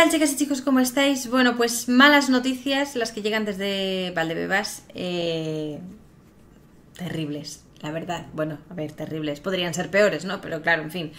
¿Qué tal chicas y chicos? ¿Cómo estáis? Bueno, pues malas noticias las que llegan desde Valdebebas. Eh, terribles, la verdad. Bueno, a ver, terribles. Podrían ser peores, ¿no? Pero claro, en fin.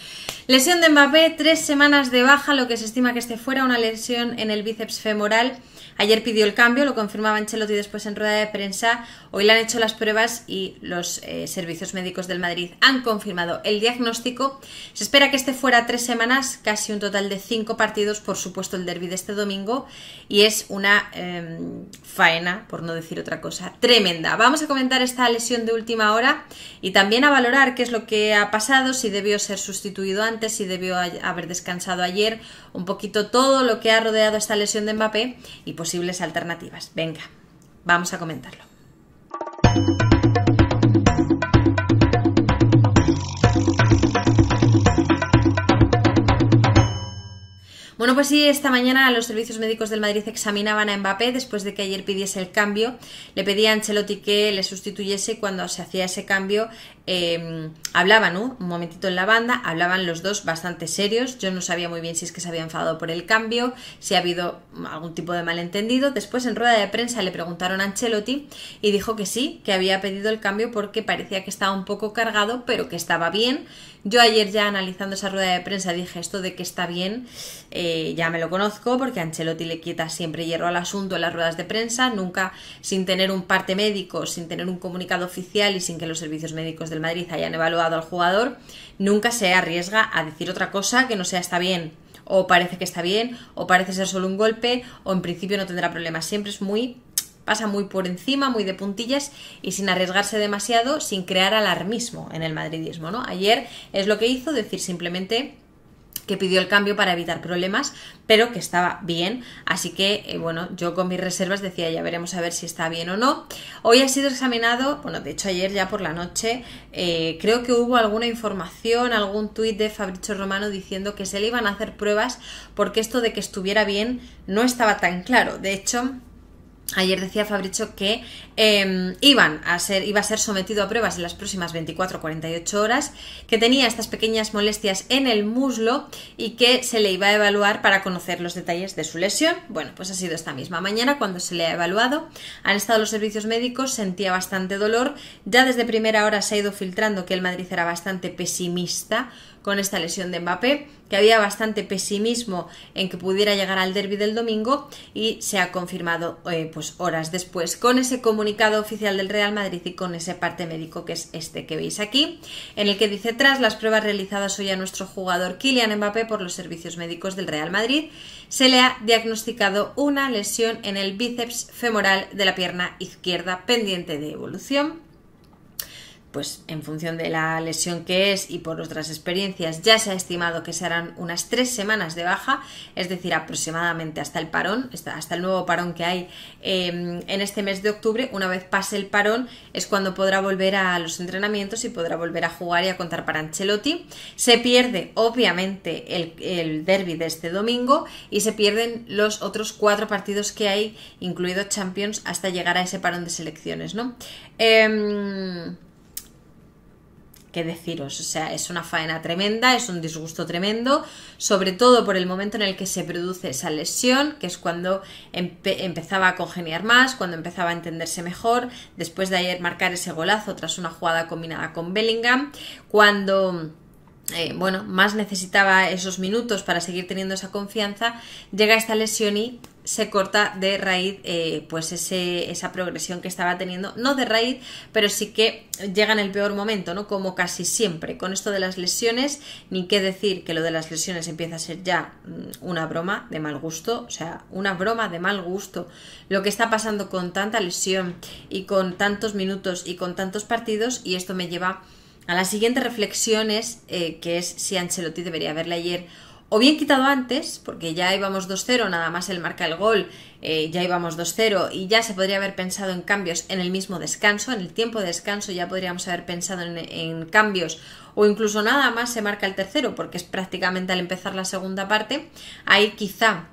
Lesión de Mbappé, tres semanas de baja, lo que se estima que esté fuera, una lesión en el bíceps femoral. Ayer pidió el cambio, lo confirmaba Ancelotti después en rueda de prensa. Hoy le han hecho las pruebas y los eh, servicios médicos del Madrid han confirmado el diagnóstico. Se espera que esté fuera tres semanas, casi un total de cinco partidos, por supuesto el derby de este domingo. Y es una em, faena, por no decir otra cosa, tremenda. Vamos a comentar esta lesión de última hora y también a valorar qué es lo que ha pasado, si debió ser sustituido antes, si debió haber descansado ayer, un poquito todo lo que ha rodeado esta lesión de Mbappé y posibles alternativas. Venga, vamos a comentarlo. Bueno, pues sí, esta mañana los servicios médicos del Madrid examinaban a Mbappé después de que ayer pidiese el cambio. Le pedía a Ancelotti que le sustituyese cuando se hacía ese cambio. Eh, hablaban un momentito en la banda, hablaban los dos bastante serios. Yo no sabía muy bien si es que se había enfadado por el cambio, si ha habido algún tipo de malentendido. Después en rueda de prensa le preguntaron a Ancelotti y dijo que sí, que había pedido el cambio porque parecía que estaba un poco cargado, pero que estaba bien. Yo ayer ya analizando esa rueda de prensa dije esto de que está bien. Eh, ya me lo conozco porque Ancelotti le quita siempre hierro al asunto en las ruedas de prensa, nunca sin tener un parte médico, sin tener un comunicado oficial y sin que los servicios médicos del Madrid hayan evaluado al jugador, nunca se arriesga a decir otra cosa que no sea está bien o parece que está bien o parece ser solo un golpe o en principio no tendrá problemas. Siempre es muy pasa muy por encima, muy de puntillas y sin arriesgarse demasiado, sin crear alarmismo en el madridismo, ¿no? Ayer es lo que hizo, decir simplemente que pidió el cambio para evitar problemas, pero que estaba bien. Así que, eh, bueno, yo con mis reservas decía, ya veremos a ver si está bien o no. Hoy ha sido examinado, bueno, de hecho ayer ya por la noche, eh, creo que hubo alguna información, algún tuit de Fabricio Romano diciendo que se le iban a hacer pruebas porque esto de que estuviera bien no estaba tan claro. De hecho, Ayer decía Fabricio que em, iban a ser, iba a ser sometido a pruebas en las próximas 24-48 horas, que tenía estas pequeñas molestias en el muslo y que se le iba a evaluar para conocer los detalles de su lesión. Bueno, pues ha sido esta misma mañana cuando se le ha evaluado. Han estado los servicios médicos, sentía bastante dolor. Ya desde primera hora se ha ido filtrando que el Madrid era bastante pesimista con esta lesión de Mbappé, que había bastante pesimismo en que pudiera llegar al derby del domingo y se ha confirmado eh, pues horas después. Con ese comunicado oficial del Real Madrid y con ese parte médico que es este que veis aquí, en el que dice tras las pruebas realizadas hoy a nuestro jugador Kylian Mbappé por los servicios médicos del Real Madrid, se le ha diagnosticado una lesión en el bíceps femoral de la pierna izquierda pendiente de evolución pues en función de la lesión que es y por otras experiencias, ya se ha estimado que serán unas tres semanas de baja, es decir, aproximadamente hasta el parón, hasta el nuevo parón que hay em, en este mes de octubre. Una vez pase el parón es cuando podrá volver a los entrenamientos y podrá volver a jugar y a contar para Ancelotti. Se pierde, obviamente, el, derby de este domingo y se pierden los otros cuatro partidos que hay, incluido Champions, hasta llegar a ese parón de selecciones, ¿no? Em, qué deciros, o sea, es una faena tremenda, es un disgusto tremendo, sobre todo por el momento en el que se produce esa lesión, que es cuando empezaba a congeniar más, cuando empezaba a entenderse mejor, después de ayer marcar ese golazo tras una jugada combinada con Bellingham, cuando eh, bueno, más necesitaba esos minutos para seguir teniendo esa confianza, llega esta lesión y se corta de raíz eh, pues ese, esa progresión que estaba teniendo, no de raíz, pero sí que llega en el peor momento, ¿no? Como casi siempre. Con esto de las lesiones, ni qué decir que lo de las lesiones empieza a ser ya mm, una broma de mal gusto, o sea, una broma de mal gusto. Lo que está pasando con tanta lesión y con tantos minutos y con tantos partidos, y esto me lleva a las siguientes reflexiones, eh, que es si Ancelotti debería haberle ayer o bien quitado antes, porque ya íbamos 2-0, nada más él marca el gol, eh, ya íbamos 2-0 y ya se podría haber pensado en cambios en el mismo descanso, en el tiempo de descanso ya podríamos haber pensado en, en cambios o incluso nada más se marca el tercero, porque es prácticamente al empezar la segunda parte, ahí quizá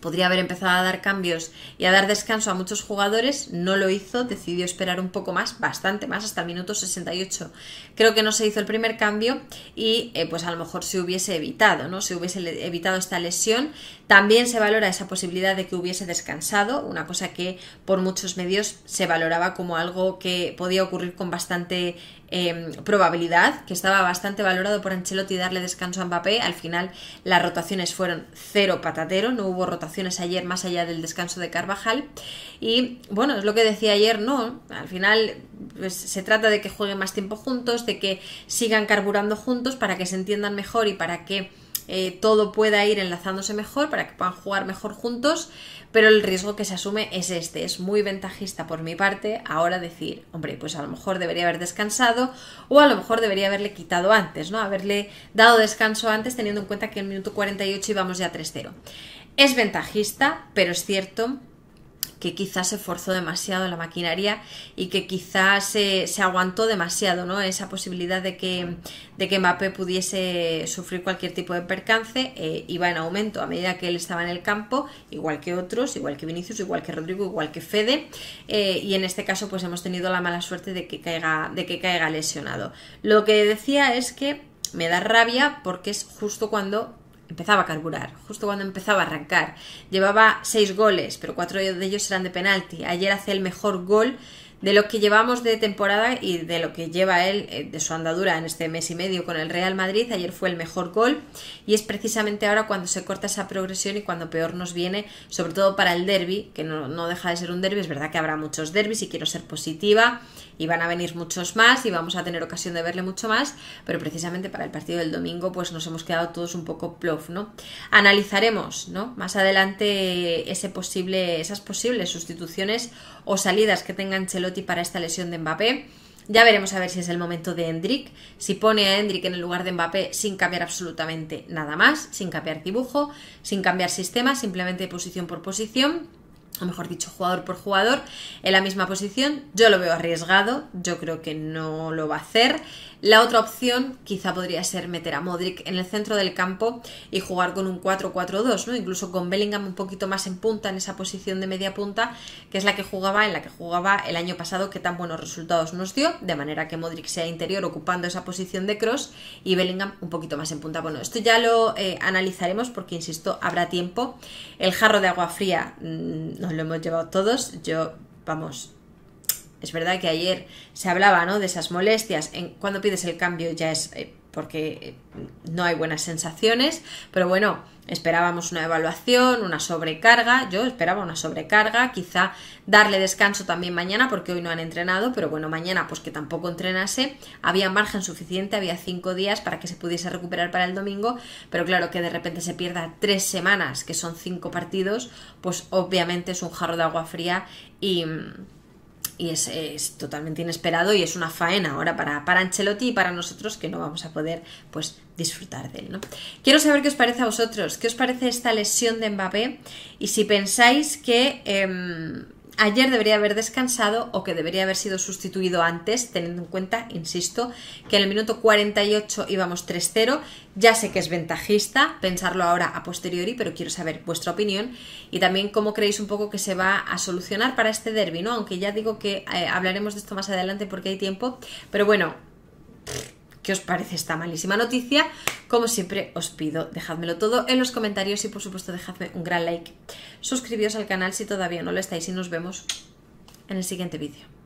Podría haber empezado a dar cambios y a dar descanso a muchos jugadores, no lo hizo, decidió esperar un poco más, bastante más, hasta el minuto 68. Creo que no se hizo el primer cambio y eh, pues a lo mejor se hubiese evitado, ¿no? Se hubiese evitado esta lesión. También se valora esa posibilidad de que hubiese descansado, una cosa que por muchos medios se valoraba como algo que podía ocurrir con bastante Em, probabilidad, que estaba bastante valorado por Ancelotti darle descanso a Mbappé. Al final las rotaciones fueron cero patatero, no hubo rotaciones ayer más allá del descanso de Carvajal. Y bueno, es lo que decía ayer, no, al final pues, se trata de que jueguen más tiempo juntos, de que sigan carburando juntos para que se entiendan mejor y para que eh, todo pueda ir enlazándose mejor, para que puedan jugar mejor juntos pero el riesgo que se asume es este. Es muy ventajista por mi parte ahora decir, hombre, pues a lo mejor debería haber descansado o a lo mejor debería haberle quitado antes, ¿no? Haberle dado descanso antes teniendo en cuenta que en el minuto 48 íbamos ya 3-0. Es ventajista, pero es cierto que quizás se forzó demasiado la maquinaria y que quizás se, aguantó demasiado, ¿no? Esa posibilidad de que, de que Mbappé pudiese sufrir cualquier tipo de percance eh, iba en aumento a medida que él estaba en el campo, igual que otros, igual que Vinicius, igual que Rodrigo, igual que Fede, eh, y en este caso pues hemos tenido la mala suerte de que caiga, de que caiga lesionado. Lo que decía es que me da rabia porque es justo cuando empezaba a carburar, justo cuando empezaba a arrancar. Llevaba seis goles, pero cuatro de ellos eran de penalti. Ayer hace el mejor gol de lo que llevamos de temporada y de lo que lleva él eh, de su andadura en este mes y medio con el Real Madrid. Ayer fue el mejor gol y es precisamente ahora cuando se corta esa progresión y cuando peor nos viene, sobre todo para el derby, que no, no deja de ser un derby. Es verdad que habrá muchos derbis y quiero ser positiva y van a venir muchos más y vamos a tener ocasión de verle mucho más, pero precisamente para el partido del domingo pues nos hemos quedado todos un poco plof, ¿no? Analizaremos, ¿no? Más adelante ese posible, esas posibles sustituciones o salidas que tenga Ancelotti para esta lesión de Mbappé. Ya veremos a ver si es el momento de Hendrik, si pone a Hendrik en el lugar de Mbappé sin cambiar absolutamente nada más, sin cambiar dibujo, sin cambiar sistema, simplemente posición por posición o mejor dicho, jugador por jugador, en la misma posición. Yo lo veo arriesgado, yo creo que no lo va a hacer. La otra opción quizá podría ser meter a Modric en el centro del campo y jugar con un 4-4-2, ¿no? Incluso con Bellingham un poquito más en punta, en esa posición de media punta, que es la que jugaba, en la que jugaba el año pasado, que tan buenos resultados nos dio, de manera que Modric sea interior ocupando esa posición de cross y Bellingham un poquito más en punta. Bueno, esto ya lo eh, analizaremos porque, insisto, habrá tiempo. El jarro de agua fría mm, nos lo hemos llevado todos. Yo, vamos, es verdad que ayer se hablaba ¿no? de esas molestias. En, cuando pides el cambio ya es eh, porque eh, no hay buenas sensaciones, pero bueno, esperábamos una evaluación, una sobrecarga, yo esperaba una sobrecarga, quizá darle descanso también mañana porque hoy no han entrenado, pero bueno, mañana pues que tampoco entrenase, había margen suficiente, había cinco días para que se pudiese recuperar para el domingo, pero claro que de repente se pierda tres semanas, que son cinco partidos, pues obviamente es un jarro de agua fría y y es, totalmente inesperado y es una faena ahora para, para Ancelotti y para nosotros que no vamos a poder pues disfrutar de él. ¿no? Quiero saber qué os parece a vosotros, qué os parece esta lesión de Mbappé y si pensáis que... Em, ayer debería haber descansado o que debería haber sido sustituido antes, teniendo en cuenta, insisto, que en el minuto 48 íbamos 3-0. Ya sé que es ventajista pensarlo ahora a posteriori, pero quiero saber vuestra opinión y también cómo creéis un poco que se va a solucionar para este derby, ¿no? Aunque ya digo que eh, hablaremos de esto más adelante porque hay tiempo, pero bueno, ¿Qué os parece esta malísima noticia? Como siempre os pido, dejádmelo todo en los comentarios y por supuesto dejadme un gran like. Suscribíos al canal si todavía no lo estáis y nos vemos en el siguiente vídeo.